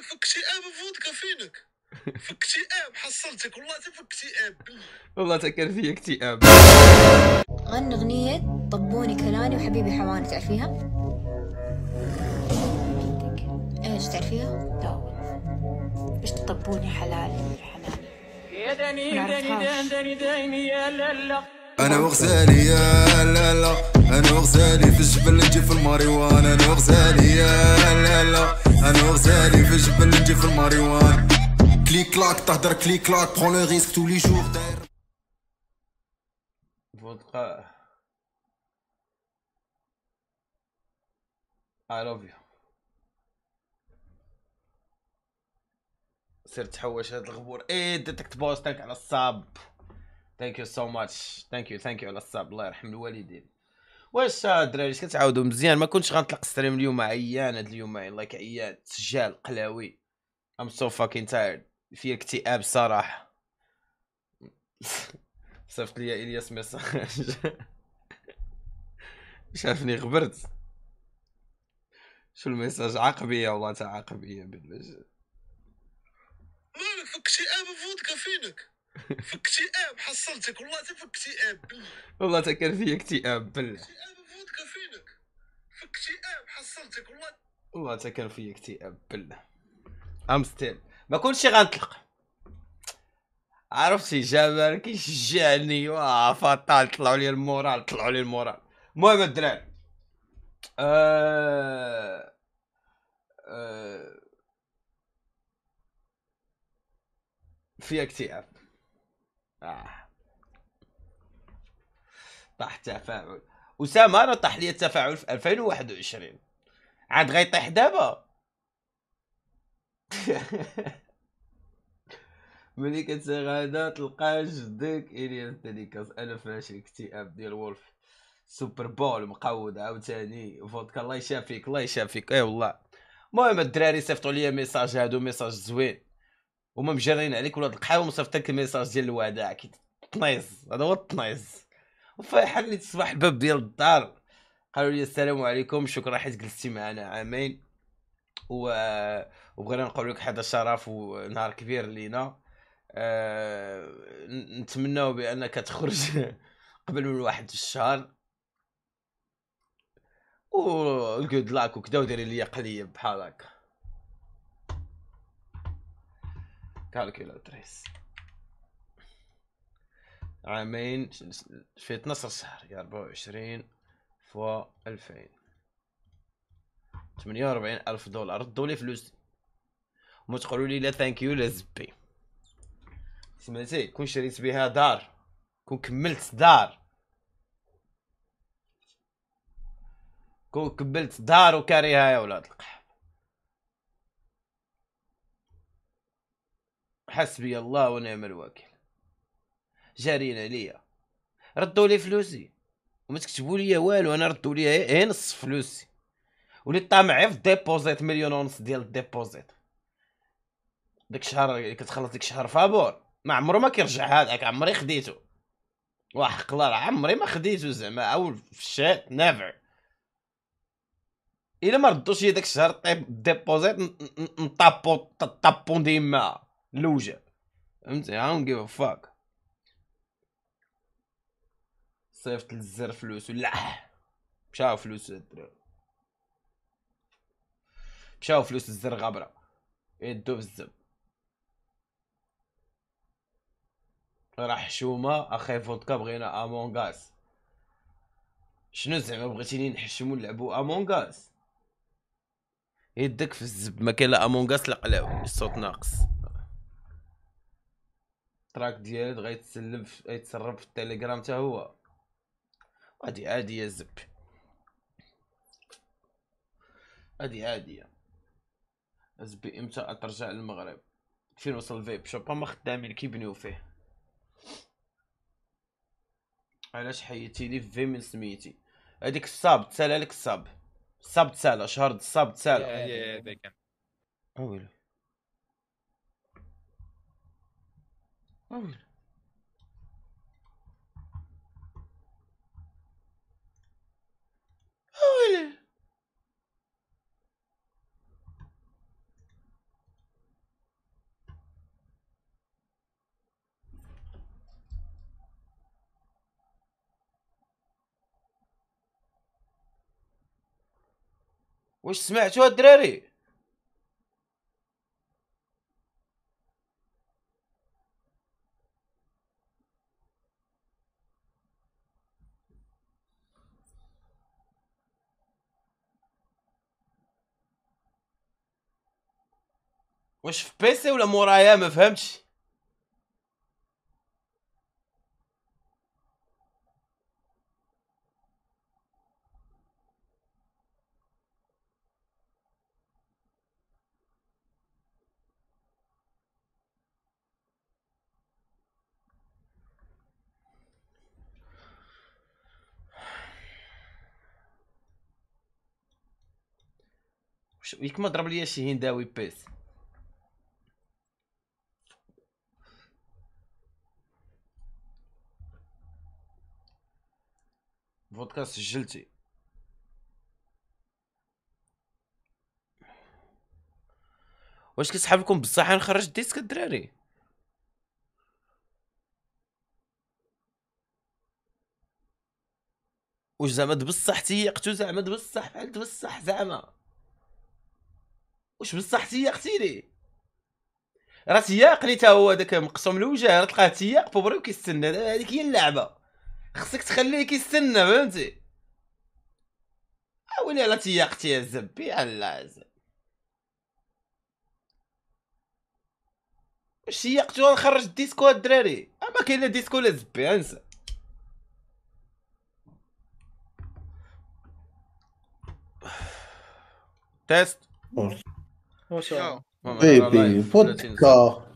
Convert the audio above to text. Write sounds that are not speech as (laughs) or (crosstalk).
مالك في اكتئاب فودكا فينك في اكتئاب حصلتك. والله تا في اكتئاب والله تا كان فيا اكتئاب. غني أغنية طبوني كلاني وحبيبي حواني تعرفيها؟ إيش تعرفيها؟ لا. إيش تطبوني حلال؟ حناني يا داني داني. داني داني يا لالا أنا وغزالي يا لا لا أنا وغزالي في الجبل نجي في الماريوان. أنا وغزالي يا لا لا. أنا وغزالي في الجبل نجي في الماريوان. كليك كلاك تهدر كليك كلاك. برون لو ريسك تو لي جور داير فودكا I love you. سير تحوش هاد الغبور. ديتكت بوست ثانك على الصاب. ثانك يو سو ماتش ثانك يو ثانك يو على الصاب. الله يرحم الوالدين. واش الدراري كتعاودوا مزيان؟ ما كنتش غنطلق stream اليوم عيان هاد اليومين like عيان سجال قلاوي. I'm so fucking tired في اكتئاب صراحة. (laughs) صيفط لي إلياس message. (laughs) شافني غبرت. شو ال message؟ عقبية والله تاع عقبية بالله مالك اكتئاب فودكا فينك؟ في اكتئاب حصلتك. والله في اكتئاب والله تا كان فيا اكتئاب بالله. اكتئاب فودكا فينك. في اكتئاب حصلتك. والله والله تا كان فيا اكتئاب بالله. I'm still. ما كنتش غنطلق. عرفتي جابر كيشجعني. واه فطال طلعوا لي ال moral طلعوا لي ال moral. المهم الدراري. آه... آه... في اكتئاب آه. طاح تفاعل أسامة راه طاح لي التفاعل في 2021 عاد غيطيح دابا. (laughs) ملي كتغادى تلقى جدك إلياس ديكاس أنا فاش الاكتئاب ديال وولف. سوبر بول مقود عاوتاني. فودكا الله يشافيك الله يشافيك. إي والله. المهم الدراري صيفطوا لي message هادو message زوين. هما مجرين عليك ولاد القحاوه ومصيفط لك ال message ديال الوداع كي تنيز هذا هو التنيز وفايحة اللي تصبح الباب ديال الدار. قالوا لي السلام عليكم شكرا حيت جلستي معنا عامين. و وبغينا نقول لك هذا شرف ونهار كبير لينا. أه... نتمناو بأنك تخرج (laughs) قبل من واحد الشهر. و good luck وكذا وديري لي قليب بحال هكا. calculatrice عامين في 12 شهر يا 24 fois 2000 48 ألف دولار. ردوا لي فلوسي. وما تقولوا لي لا thank you لا زبي. سمعتي كون شريت بها دار. كون كملت دار. كون كملت دار وكاريها يا ولاد القحف حسبي الله ونعم الوكيل. جارين عليا ردوا لي فلوسي. وما تكتبوا لي والو أنا ردوا لي غير نص فلوسي. ولي طامع في deposit مليون ونص ديال ال deposit. ديك الشهر كتخلص ديك الشهر فابور. ما عمرو ما كيرجع هذاك عمري خديتو وحق الله عمري ما خديتو زعما أول في الشات نافع إلا ما ردوش لي داك الشهر طيب ديبوزيت نطابو طابون ديما. لوجه. فهمتي I don't give a fuck. صيفط للزر فلوس ولا مشاو فلوس مشاو فلوس الزر غابرة يدو في الزب راه حشومة أخي فودكا بغينا Among Us شنو زعما بغيتيني نحشمو نلعبو Among Us يدك في الزب ما كاين لا Among Us لا قلاوي الصوت ناقص. ال track ديالك غيتسلم في غيتسرب في التليجرام حتى هو. هادي عادية زب. هادي عادية زبي إمتى ترجع للمغرب؟ فين وصل الفيب؟ شوب هما خدامين كيبنيو فيه. علاش حيتي لي في من سميتي؟ هذيك الصاب تسالى لك الصاب. الصاب تسالى شهر الصاب تسالى A واش سمعتوا الدراري واش في بيسي ولا مورايا؟ ما فهمتش. واش ويك ما ضرب ليا شي هنداوي بيس. فودكا سجلتي واش كيسحب لكم بصح نخرج الديسك الدراري؟ واش زعما بصح تيقتو زعما بصح بحال بصح زعما. واش بصح تيقتي لي راه تياقني تا هو داك مقسوم الوجه راه تلقاه تياق بوبري وكيستنى هذيك هي اللعبة. خصك تخليه كيستنى فهمتي؟ اولي على تياقتي يا زبي على زب واش تياقتو؟ نخرج الديسكو الدراري. اما كاين لا ديسكو لا زبي انسى تيست. واش؟ يا ماما، بيبي لايف، 30 فودكا